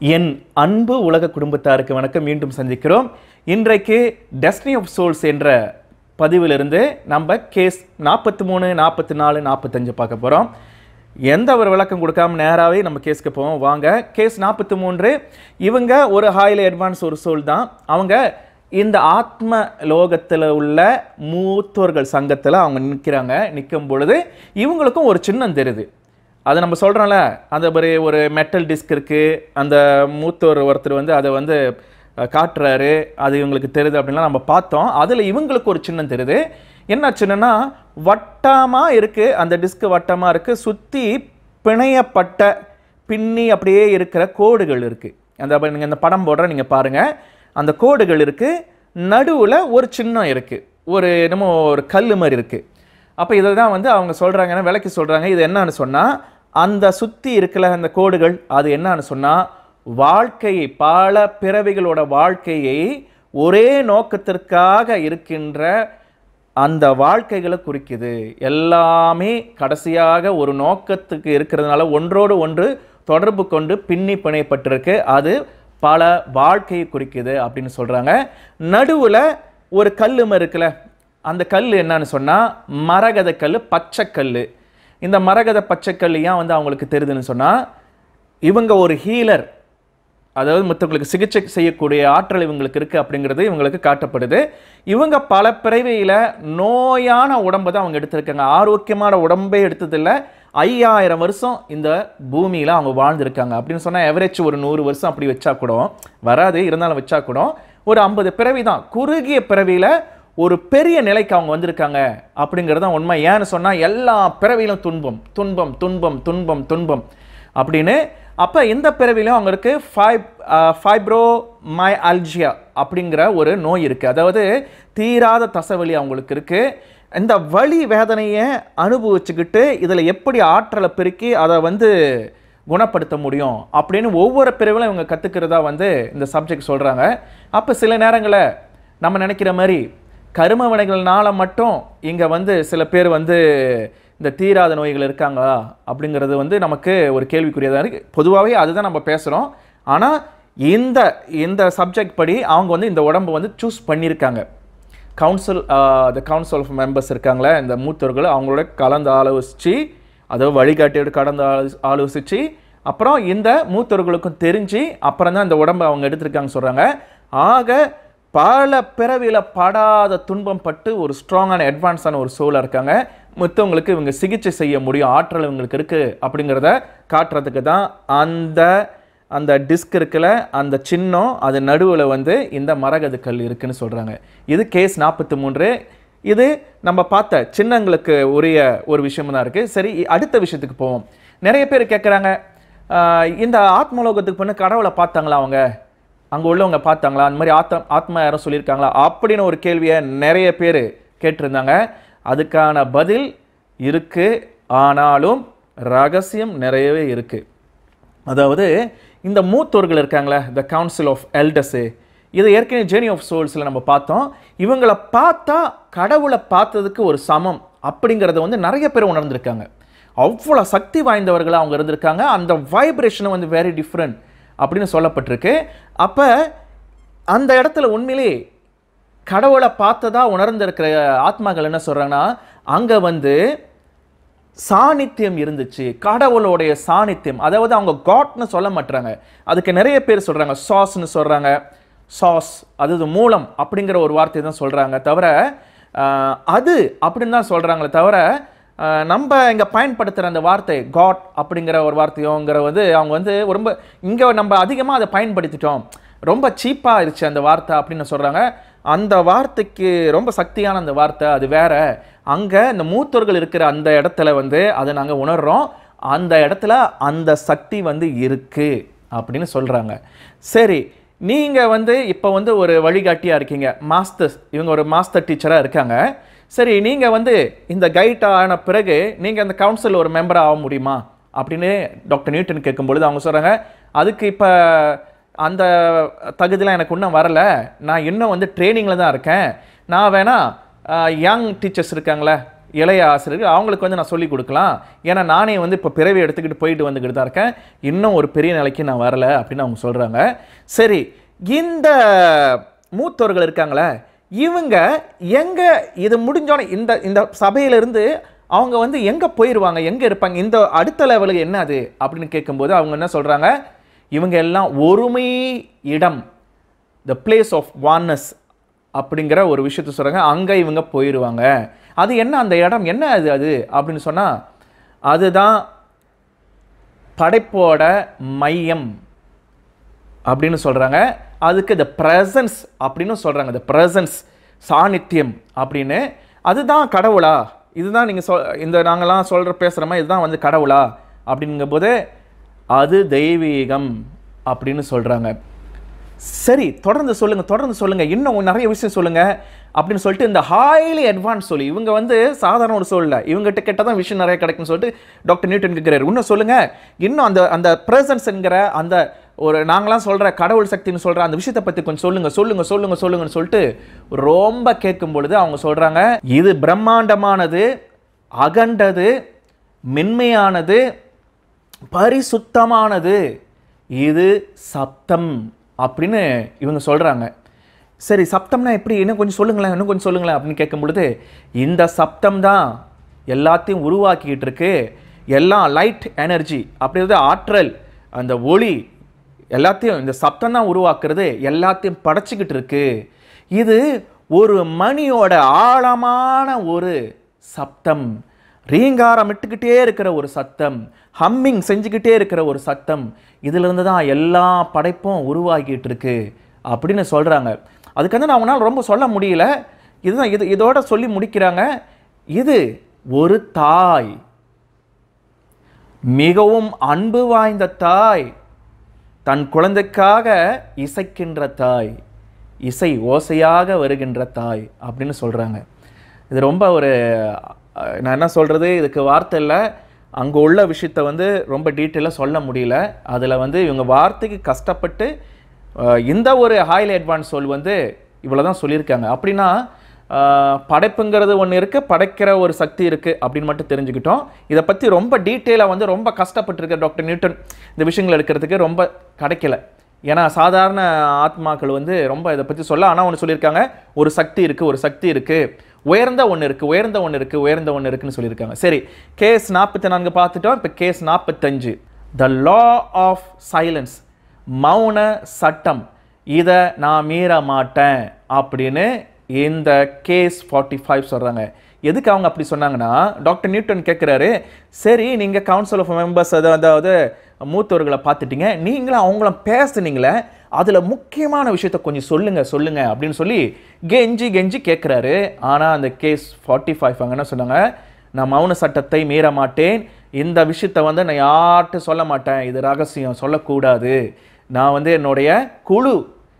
என் அன்பு உலக குடும்பத்தாருக்கு வணக்கம். மீண்டும் சந்திக்கிறோம். இன்றைக்கு டெஸ்டினி ஆஃப் சோல்ஸ் என்ற பதிவிலிருந்து நம்ம கேஸ் நாற்பத்தி மூணு நாற்பத்தி நாலு நாற்பத்தஞ்சு பார்க்க போகிறோம் எந்த ஒரு விளக்கம் கொடுக்காம நேராகவே நம்ம கேஸ்க்கு போவோம். வாங்க கேஸ் நாற்பத்தி மூன்று இவங்க ஒரு ஹாயில் அட்வான்ஸ் ஒரு சோல் தான். அவங்க இந்த ஆத்ம லோகத்தில் உள்ள மூத்தோர்கள் சங்கத்தில் அவங்க நிற்கிறாங்க நிற்கும் பொழுது இவங்களுக்கும் ஒரு சின்னம் தெரியுது. அது நம்ம சொல்கிறோம்ல அந்த ஒரு ஒரு மெட்டல் டிஸ்க் இருக்குது அந்த மூத்தோர் ஒருத்தர் வந்து அதை வந்து காட்டுறாரு அது இவங்களுக்கு தெரியுது அப்படின்லாம் நம்ம பார்த்தோம். அதில் இவங்களுக்கு ஒரு சின்னம் தெரியுது. என்ன சின்னன்னா வட்டமாக இருக்குது அந்த டிஸ்க் வட்டமாக இருக்குது சுற்றி பிணையப்பட்ட பின்னி அப்படியே இருக்கிற கோடுகள் இருக்குது அந்த நீங்கள் இந்த படம் போடுற நீங்கள் பாருங்கள் அந்த கோடுகள் இருக்குது நடுவில் ஒரு சின்னம் இருக்குது ஒரு என்னமோ ஒரு கல் மாதிரி இருக்குது அப்போ இதை தான் வந்து அவங்க சொல்கிறாங்கன்னா விளக்கி சொல்கிறாங்க இது என்னன்னு சொன்னால் அந்த சுற்றி இருக்கிற அந்த கோடுகள் அது என்னன்னு சொன்னால் வாழ்க்கையை பல பிறவிகளோட வாழ்க்கையை ஒரே நோக்கத்திற்காக இருக்கின்ற அந்த வாழ்க்கைகளை குறிக்குது. எல்லாமே கடைசியாக ஒரு நோக்கத்துக்கு இருக்கிறதுனால ஒன்றோடு ஒன்று தொடர்பு கொண்டு பின்னி பிணையப்பட்டிருக்கு. அது பல வாழ்க்கையை குறிக்குது அப்படின்னு சொல்கிறாங்க நடுவில் ஒரு கல் இருக்குல்ல அந்த கல் என்னன்னு சொன்னால் மரகத கல் பச்சைக்கல் இந்த மரகத பச்சைக்கல் ஏன் வந்து அவங்களுக்கு தெரியுதுன்னு சொன்னால் இவங்க ஒரு ஹீலர் அதாவது மற்றவங்களுக்கு சிகிச்சை செய்யக்கூடிய ஆற்றல் இவங்களுக்கு இருக்குது அப்படிங்கிறது இவங்களுக்கு காட்டப்படுது. இவங்க பல பிறவியில் நோயான உடம்பை தான் அவங்க எடுத்திருக்காங்க. ஆரோக்கியமான உடம்பே எடுத்ததில்லை. ஐயாயிரம் வருஷம் இந்த பூமியில் அவங்க வாழ்ந்திருக்காங்க. அப்படின்னு சொன்னால் எவரேஜ் ஒரு நூறு வருஷம் அப்படி வச்சா கூட வராது இருந்தாலும் வச்சா கூட ஒரு ஐம்பது பிறவி தான் குறுகிய பிறவியில் ஒரு பெரிய நிலைக்கு அவங்க வந்திருக்காங்க அப்படிங்கிறது தான் உண்மை. ஏன்னு சொன்னால் எல்லா பிறவியிலும் துன்பம் துன்பம் துன்பம் துன்பம் துன்பம் அப்படின்னு. அப்போ இந்த பிறவிலும் அவங்களுக்கு ஃபைப் ஃபைப்ரோ மை அல்ஜியா அப்படிங்கிற ஒரு நோய் இருக்குது அதாவது தீராத தசவலி அவங்களுக்கு இருக்குது இந்த வலி வேதனையை அனுபவிச்சுக்கிட்டு இதில் எப்படி ஆற்றலை பெருக்கி அதை வந்து குணப்படுத்த முடியும் அப்படின்னு ஒவ்வொரு பிரிவிலும் இவங்க கற்றுக்கிறதா வந்து இந்த சப்ஜெக்ட் சொல்கிறாங்க அப்போ சில நேரங்களில் நம்ம நினைக்கிற மாதிரி கரும வினைகள்னால மட்டும் இங்கே வந்து சில பேர் வந்து இந்த தீராத நோய்கள் இருக்காங்களா அப்படிங்கிறது வந்து நமக்கு ஒரு கேள்விக்குரியதாக இருக்குது பொதுவாகவே அதுதான் நம்ம பேசுகிறோம் ஆனால் இந்த இந்த சப்ஜெக்ட் படி அவங்க வந்து இந்த உடம்பை வந்து சூஸ் பண்ணியிருக்காங்க. Council the council of members இருக்காங்களே இந்த மூத்தவர்கள் அவங்களோட கலந்து ஆலோசித்து அதாவது வழிகாட்டியோட கலந்து ஆலோசித்து அப்புறம் இந்த மூத்தவர்களுக்கும் தெரிஞ்சு அப்புறம் தான் இந்த உடம்பை அவங்க எடுத்திருக்காங்க சொல்கிறாங்க ஆக பல பிறவியில் படாத துன்பம் பட்டு ஒரு ஸ்ட்ராங்கான அட்வான்ஸான ஒரு சோலாக இருக்காங்க. மற்றவங்களுக்கு இவங்க சிகிச்சை செய்ய முடியும் ஆற்றல் இவங்களுக்கு இருக்குது அப்படிங்கிறத காட்டுறதுக்கு தான் அந்த அந்த டிஸ்க் இருக்குல்ல அந்த சின்னம் அது நடுவில் வந்து இந்த மரகது கல் இருக்குன்னு சொல்கிறாங்க இது கேஸ் நாற்பத்தி மூன்று. இது நம்ம பார்த்த சின்னங்களுக்கு உரிய ஒரு விஷயம் தான் இருக்குது சரி அடுத்த விஷயத்துக்கு போவோம். நிறைய பேர் கேட்குறாங்க இந்த ஆத்மலோகத்துக்கு பொண்ணு கடவுளை பார்த்தாங்களா அவங்க? அங்கே உள்ளவங்க பார்த்தாங்களா? அந்த மாதிரி ஆத்ம ஆத்மா யாரும் சொல்லியிருக்காங்களா? அப்படின்னு ஒரு கேள்வியை நிறைய பேர் கேட்டிருந்தாங்க. அதுக்கான பதில் இருக்குது ஆனாலும் ரகசியம் நிறையவே இருக்குது அதாவது இந்த மூத்தோர்கள் இருக்காங்களே த கவுன்சில் ஆஃப் எல்டர்ஸு இதை ஏற்கனவே ஜேர்னி ஆஃப் சோல்ஸில் நம்ம பார்த்தோம். இவங்களை பார்த்தா கடவுளை பார்த்ததுக்கு ஒரு சமம் அப்படிங்கிறத வந்து நிறைய பேர் உணர்ந்திருக்காங்க. அவ்வளோ சக்தி வாய்ந்தவர்களாக அவங்க இருந்திருக்காங்க. அந்த வைப்ரேஷனை வந்து வெரி டிஃப்ரெண்ட் அப்படின்னு சொல்லப்பட்டிருக்கு. அப்போ அந்த இடத்துல உண்மையிலே கடவுளை பார்த்ததா உணர்ந்திருக்கிற ஆத்மாக்கள் என்ன சொல்கிறாங்கன்னா அங்கே வந்து சாநித்தியம் இருந்துச்சு கடவுளுடைய சாநித்தியம். அதாவது அவங்க காட்னு சொல்ல மாட்டாங்க அதுக்கு நிறைய பேர் சொல்கிறாங்க சாஸ்னு சொல்கிறாங்க சாஸ் அது மூலம் அப்படிங்கிற ஒரு வார்த்தை தான் சொல்கிறாங்க தவிர அது அப்படின்னு தான் சொல்கிறாங்களே தவிர நம்ம இங்கே பயன்படுத்துகிற அந்த வார்த்தை காட் அப்படிங்கிற ஒரு வார்த்தையோங்கிற வந்து அவங்க வந்து ரொம்ப இங்கே நம்ம அதிகமாக அதை பயன்படுத்திட்டோம். ரொம்ப சீப்பாக ஆயிடுச்சு அந்த வார்த்தை அப்படின்னு சொல்கிறாங்க அந்த வார்த்தைக்கு ரொம்ப சக்தியான அந்த வார்த்தை அது வேற. அங்கே இந்த மூத்தோர்கள் இருக்கிற அந்த இடத்துல வந்து அதை நாங்கள் உணர்கிறோம் அந்த இடத்துல அந்த சக்தி வந்து இருக்குது அப்படின்னு சொல்கிறாங்க சரி நீங்கள் வந்து இப்போ வந்து ஒரு வழிகாட்டியாக இருக்கீங்க. மாஸ்டர்ஸ் இவங்க ஒரு மாஸ்டர் டீச்சராக இருக்காங்க. சரி நீங்கள் வந்து இந்த கைட் ஆன பிறகு நீங்கள் அந்த கவுன்சில் ஒரு மெம்பராக ஆக முடியுமா? அப்படின்னு டாக்டர் நியூட்டன் கேட்கும்பொழுது அவங்க சொல்கிறாங்க அதுக்கு இப்போ அந்த தகுதிலாம் எனக்கு இன்னும் வரல. நான் இன்னும் வந்து ட்ரைனிங்கில் தான் இருக்கேன். நான் வேணா யங் டீச்சர்ஸ் இருக்காங்களே இளைய ஆசிரியர்கள் அவங்களுக்கு வந்து நான் சொல்லிக் கொடுக்கலாம். ஏன்னா நானே வந்து இப்போ பிறவி எடுத்துக்கிட்டு போயிட்டு வந்துக்கிட்டு தான் இருக்கேன். இன்னும் ஒரு பெரிய நிலைக்கு நான் வரல. அப்படின்னு அவங்க சொல்கிறாங்க சரி இந்த மூத்தோர்கள் இருக்காங்களே இவங்க எங்கே இது முடிஞ்சோடனே இந்த இந்த சபையிலிருந்து அவங்க வந்து எங்கே போயிடுவாங்க எங்கே இருப்பாங்க இந்த அடுத்த லெவலுக்கு என்ன அது அப்படின்னு கேட்கும்போது அவங்க என்ன சொல்கிறாங்க இவங்க எல்லாம் ஒருமை இடம் த பிளேஸ் ஆஃப் வான்னஸ் அப்படிங்கிற ஒரு விஷயத்த சொல்கிறாங்க அங்கே இவங்க போயிடுவாங்க அது என்ன அந்த இடம்? என்ன அது அது? அப்படின்னு சொன்னால் அதுதான் படைப்போட மையம் அப்படின்னு சொல்கிறாங்க அதுக்கு த ப்ரெசன்ஸ் அப்படின்னு சொல்கிறாங்க த ப்ரெசன்ஸ் சாநித்தியம் அப்படின்னு. அதுதான் கடவுளா? இதுதான் நீங்கள் சொல் இந்த நாங்கள்லாம் சொல்கிற பேசுகிற மாதிரி இதுதான் வந்து கடவுளா? அப்படிங்கும்போது அது தெய்வீகம் அப்படின்னு சொல்கிறாங்க சரி தொடர்ந்து சொல்லுங்கள் தொடர்ந்து சொல்லுங்கள் இன்னும் நிறைய விஷயம் சொல்லுங்கள் அப்படின்னு சொல்லிட்டு இந்த ஹைலி அட்வான்ஸ் சொல்லி. இவங்க வந்து சாதாரண ஒரு சொல்லலை. இவங்ககிட்ட கேட்டால் தான் விஷயம் நிறைய கிடைக்கும்னு சொல்லிட்டு டாக்டர் நியூட்டன் கேட்குறாரு இன்னும் சொல்லுங்கள் இன்னும் அந்த அந்த ப்ரெசன்ஸுங்கிற அந்த ஒரு நாங்களாம் சொல்கிற கடவுள் சக்தின்னு சொல்கிற அந்த விஷயத்தை பற்றி கொஞ்சம் சொல்லுங்கள் சொல்லுங்கள் சொல்லுங்கள் சொல்லுங்கன்னு சொல்லிட்டு ரொம்ப கேட்கும் பொழுது அவங்க சொல்கிறாங்க இது பிரம்மாண்டமானது அகண்டது மென்மையானது பரிசுத்தமானது இது சப்தம் அப்படின்னு இவங்க சொல்கிறாங்க சரி சப்தம்னா எப்படி? இன்னும் கொஞ்சம் சொல்லுங்களேன் இன்னும் கொஞ்சம் சொல்லுங்களேன் அப்படின்னு கேட்கும் பொழுது இந்த சப்தம் தான் எல்லாத்தையும் உருவாக்கிக்கிட்டு இருக்கு. எல்லாம் லைட் எனர்ஜி அப்படின்றது ஆற்றல் அந்த ஒளி எல்லாத்தையும் இந்த சப்தம் தான் உருவாக்குறது எல்லாத்தையும் படைச்சிக்கிட்டு இருக்கு. இது ஒரு மணியோட ஆழமான ஒரு சப்தம். ரீங்காரம் இட்டுக்கிட்டே இருக்கிற ஒரு சத்தம் ஹம்மிங் செஞ்சுக்கிட்டே இருக்கிற ஒரு சத்தம் இதிலிருந்து தான் எல்லா படைப்பும் உருவாகிட்டு இருக்கு அப்படின்னு சொல்கிறாங்க அதுக்கு வந்து நான் அவனால் ரொம்ப சொல்ல முடியல. இதுதான் இது இதோட சொல்லி முடிக்கிறாங்க. இது ஒரு தாய். மிகவும் அன்பு வாய்ந்த தாய். தன் குழந்தைக்காக இசைக்கின்ற தாய் இசை ஓசையாக வருகின்ற தாய் அப்படின்னு சொல்கிறாங்க இது ரொம்ப ஒரு நான் என்ன சொல்கிறது இதுக்கு வார்த்தை இல்லை. அங்கே உள்ள விஷயத்தை வந்து ரொம்ப டீட்டெயிலாக சொல்ல முடியல. அதில் வந்து இவங்க வார்த்தைக்கு கஷ்டப்பட்டு இந்த ஒரு ஹாயில் அட்வான்ஸ் சொல் வந்து இவ்வளோ தான் சொல்லியிருக்காங்க. அப்படின்னா படைப்புங்கிறது ஒன்று இருக்குது படைக்கிற ஒரு சக்தி இருக்குது அப்படின்னு மட்டும் தெரிஞ்சுக்கிட்டோம். இதை பற்றி ரொம்ப டீட்டெயிலாக வந்து ரொம்ப கஷ்டப்பட்டிருக்க டாக்டர் நியூட்டன் இந்த விஷயங்கள் எடுக்கிறதுக்கு ரொம்ப கிடைக்கல. ஏன்னா சாதாரண ஆத்மாக்கள் வந்து ரொம்ப இதை பற்றி சொல்ல ஆனால் ஒன்று சொல்லியிருக்காங்க. ஒரு சக்தி இருக்குது ஒரு சக்தி இருக்குது உயர்ந்த ஒன்று இருக்குது உயர்ந்த ஒன்று இருக்குது உயர்ந்த ஒன்று இருக்குன்னு சொல்லியிருக்காங்க. சரி கேஸ் நாற்பத்தி நான்கு பார்த்துட்டோம். இப்போ கேஸ் நாற்பத்தஞ்சு. த லா ஆஃப் சைலன்ஸ் மௌன சட்டம். இதை நான் மீற மாட்டேன் அப்படின்னு இந்த கேஸ் ஃபார்ட்டி ஃபைவ் சொல்கிறாங்க எதுக்கு அவங்க அப்படி சொன்னாங்கன்னா டாக்டர் நியூட்டன் கேட்குறாரு சரி நீங்கள் கவுன்சில் ஆஃப் மெம்பர்ஸ் அதாவது மூத்தவர்களை பார்த்துட்டீங்க. நீங்களும் அவங்களும் பேசுனீங்களே அதில் முக்கியமான விஷயத்த கொஞ்சம் சொல்லுங்கள் சொல்லுங்கள் அப்படின்னு சொல்லி கெஞ்சி கெஞ்சி கேட்குறாரு ஆனால் அந்த கேஸ் ஃபார்ட்டி ஃபைவ் அவங்க என்ன சொன்னாங்க? நான் மௌன சட்டத்தை மீற மாட்டேன். இந்த விஷயத்தை வந்து நான் யார்கிட்ட சொல்ல மாட்டேன். இது ரகசியம் சொல்லக்கூடாது. நான் வந்து என்னுடைய குழு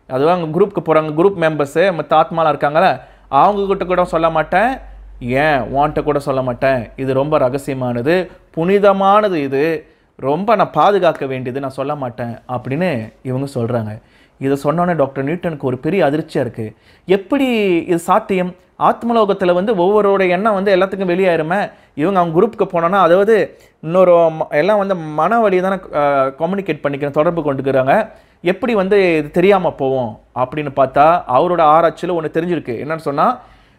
அதுவும் அங்கே குரூப்புக்கு போகிறாங்க குரூப் மெம்பர்ஸு மற்ற ஆத்மாலாம் இருக்காங்களே அவங்க கிட்ட கூட சொல்ல மாட்டேன். ஏன்? வான்ட்ட கூட சொல்ல மாட்டேன். இது ரொம்ப ரகசியமானது. புனிதமானது இது. ரொம்ப நான் பாதுகாக்க வேண்டியது நான் சொல்ல மாட்டேன் அப்படின்னு இவங்க சொல்கிறாங்க இதை சொன்னோன்னே டாக்டர் நியூட்டனுக்கு ஒரு பெரிய அதிர்ச்சியாக இருக்குது எப்படி இது சாத்தியம்? ஆத்மலோகத்தில் வந்து ஒவ்வொருவரோட எண்ணம் வந்து எல்லாத்துக்கும் வெளியாயிருமே. இவங்க அவங்க குரூப்புக்கு போனோன்னா அதாவது இன்னொரு ம- எல்லாம் வந்து மன வழி தானே கம்யூனிகேட் பண்ணிக்கிறேன் தொடர்பு கொண்டுக்கிறாங்க. எப்படி வந்து இது தெரியாமல் போவோம் அப்படின்னு பார்த்தா அவரோட ஆராய்ச்சியில் ஒன்று தெரிஞ்சிருக்கு. என்னன்னு சொன்னால்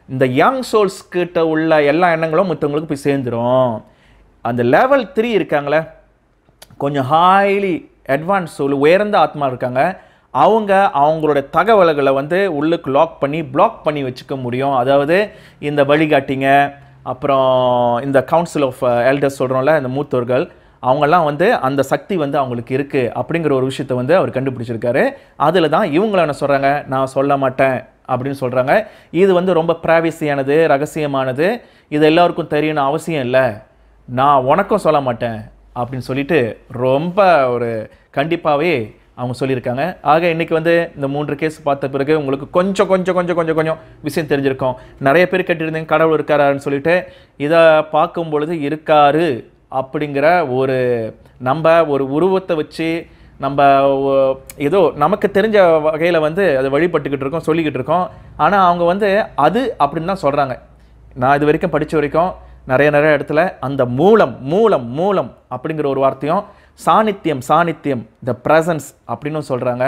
இந்த யங் சோல்ஸ் கிட்ட உள்ள எல்லா எண்ணங்களும் மற்றவங்களுக்கு போய் சேர்ந்துரும். அந்த லெவல் த்ரீ இருக்காங்களே கொஞ்சம் ஹைலி அட்வான்ஸ் சொல் உயர்ந்த ஆத்மா இருக்காங்க. அவங்க அவங்களோட தகவல்களை வந்து உள்ளுக்கு லாக் பண்ணி பிளாக் பண்ணி வச்சுக்க முடியும். அதாவது இந்த வழிகாட்டிங்க அப்புறம் இந்த கவுன்சில் ஆஃப் எல்டர்ஸ் சொல்கிறோம்ல இந்த மூத்தோர்கள் அவங்கெல்லாம் வந்து அந்த சக்தி வந்து அவங்களுக்கு இருக்குது அப்படிங்கிற ஒரு விஷயத்தை வந்து அவர் கண்டுபிடிச்சிருக்காரு. அதில் தான் இவங்கள என்ன சொல்கிறாங்க நான் சொல்ல மாட்டேன் அப்படின்னு சொல்கிறாங்க இது வந்து ரொம்ப ப்ரைவசியானது ரகசியமானது. இது எல்லாருக்கும் தெரியணும் அவசியம் இல்லை. நான் உனக்கும் சொல்ல மாட்டேன் அப்படின்னு சொல்லிட்டு ரொம்ப ஒரு கண்டிப்பாகவே அவங்க சொல்லியிருக்காங்க. ஆக இன்னைக்கு வந்து இந்த மூன்று கேஸ் பார்த்த பிறகு உங்களுக்கு கொஞ்சம் கொஞ்சம் கொஞ்சம் கொஞ்சம் கொஞ்சம் விஷயம் தெரிஞ்சிருக்கும். நிறைய பேர் கேட்டிருந்தீங்க கடவுள் இருக்காரான்னு சொல்லிட்டு. இதை பார்க்கும் பொழுது இருக்காரு அப்படிங்கிற ஒரு நம்ம ஒரு உருவத்தை வச்சு நம்ம ஏதோ நமக்கு தெரிஞ்ச வகையில் வந்து அதை வழிபட்டுக்கிட்டு இருக்கோம் சொல்லிக்கிட்டு இருக்கோம். ஆனால் அவங்க வந்து அது அப்படின்னு தான் சொல்கிறாங்க நான் இது வரைக்கும் படித்த வரைக்கும் நிறைய நிறைய இடத்துல அந்த மூலம் மூலம் மூலம் அப்படிங்கிற ஒரு வார்த்தையும் சாநித்தியம் சாநித்தியம் த ப்ரசன்ஸ் அப்படின்னு சொல்கிறாங்க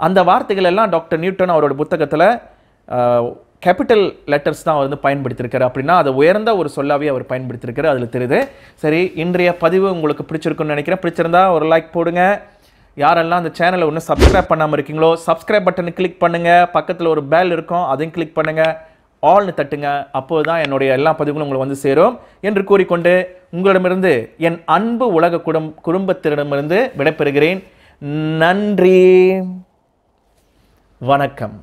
அந்த வார்த்தைகள் எல்லாம் டாக்டர் நியூட்டன் அவரோட புத்தகத்தில் கேபிட்டல் லெட்டர்ஸ் தான் அவர் வந்து பயன்படுத்தியிருக்காரு. அப்படின்னா அதை உயர்ந்த ஒரு சொல்லாவே அவர் பயன்படுத்தியிருக்காரு. அதில் தெரியுது. சரி இன்றைய பதிவு உங்களுக்கு பிடிச்சிருக்குன்னு நினைக்கிறேன். பிடிச்சிருந்தா ஒரு லைக் போடுங்க. யாரெல்லாம் அந்த சேனலை ஒன்றும் சப்ஸ்கிரைப் பண்ணாமல் இருக்கீங்களோ சப்ஸ்கிரைப் பட்டனை கிளிக் பண்ணுங்கள் பக்கத்தில் ஒரு பேல் இருக்கும். அதையும் கிளிக் பண்ணுங்கள் ஆல்னு தட்டுங்க. அப்போது தான் என்னுடைய எல்லா பதிவுகளும் உங்களுக்கு வந்து சேரும் என்று கூறிக்கொண்டு உங்களிடமிருந்து என் அன்பு உலக குடும் குடும்பத்திடமிருந்து விடைபெறுகிறேன். நன்றி. வணக்கம்.